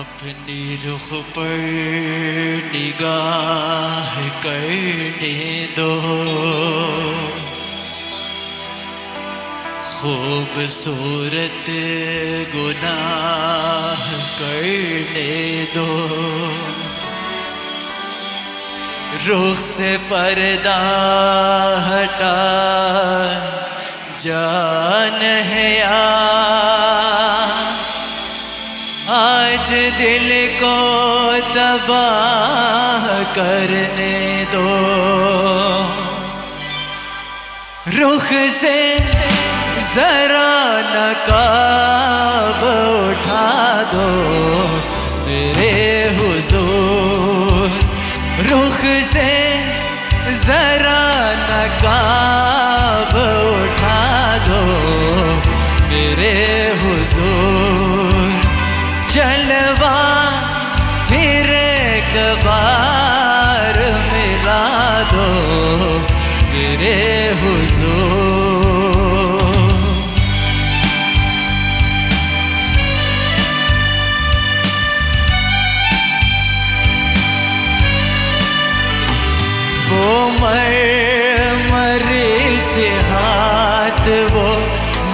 अपनी रुख पर निगाह करने दो। खूबसूरत गुनाह करने दो। रुख से पर्दा हटा जान है आज दिल को तबाह करने दो। रुख से जरा नकाब उठा दो मेरे हुजूर। रुख से जरा नकाब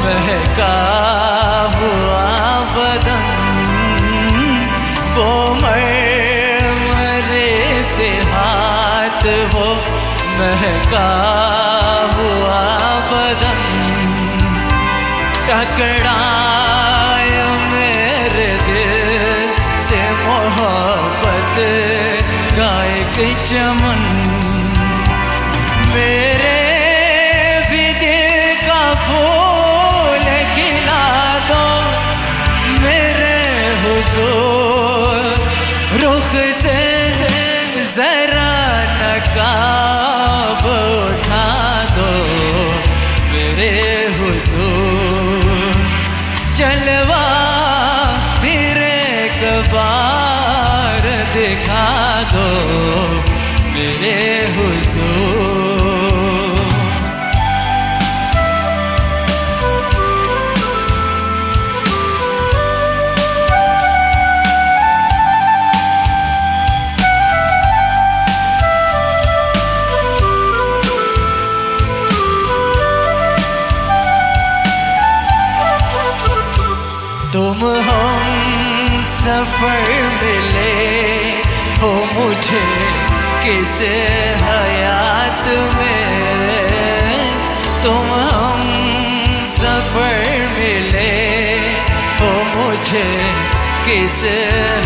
महका हुआ बदन। वो मर महका हुआ बदन। टकराय मेरे दिल से मोहब्बत गाय के मेरे तुम हम सफ़र मिले हो मुझे किस हयात में तुम हम सफ़र मिले? हो मुझे किस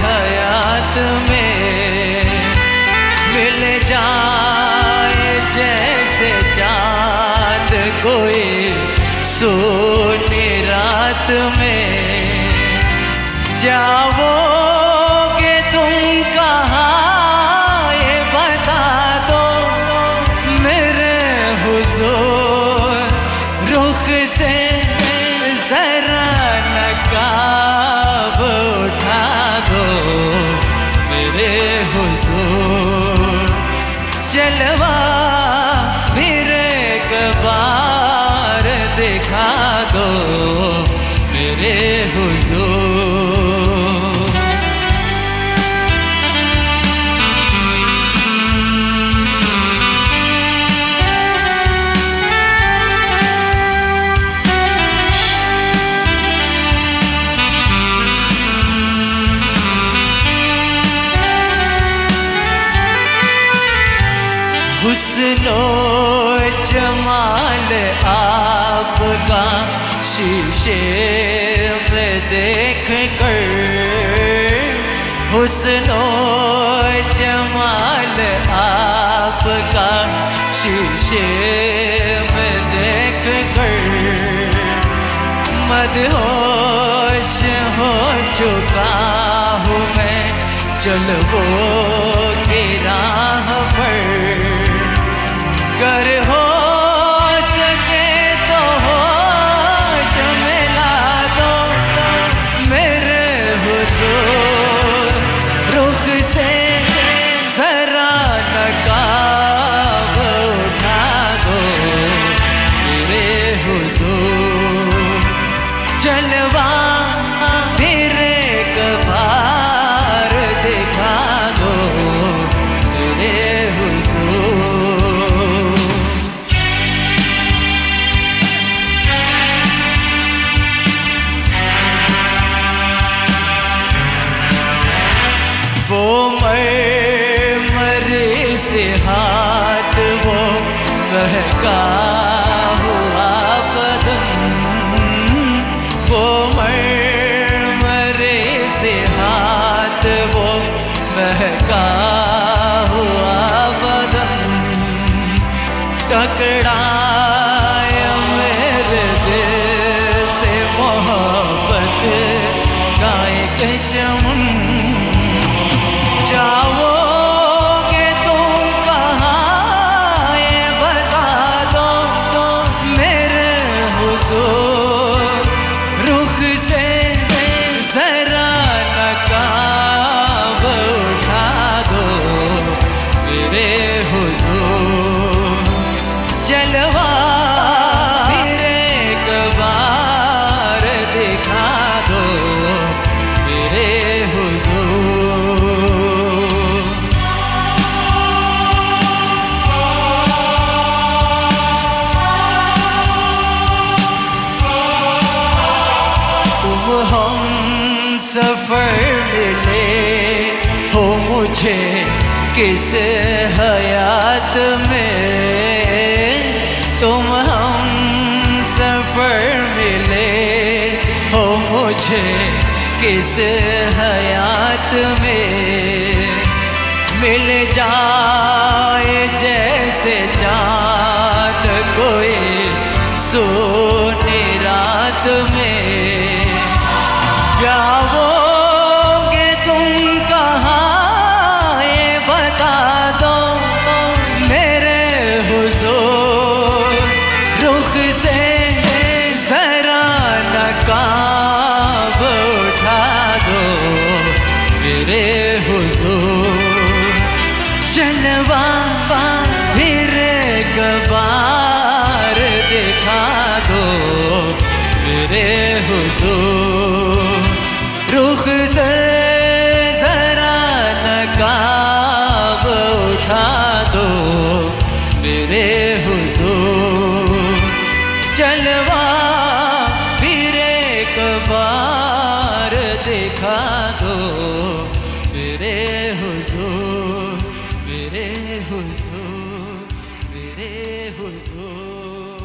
हयात में मिल जाए जैसे चाँद कोई सोनी रात में? जाओगे मेरे हुजूर जलवा हुस्नो जमाल आपका शीशे में देख कर। हुस्नो जमाल आपका शीशे में देख कर। मदहोश हो चुका हूँ मैं, चल वो की राह पर। कर मरे से हाथ वो बहका हुआ बदन वो मरे से हाथ वो बहका हुआ बदन टकड़ा किस हयात में तुम हम सफ़र मिले? हो मुझे किस हयात में मिल जाए பல்லவா हुजूर मेरे हुजूर।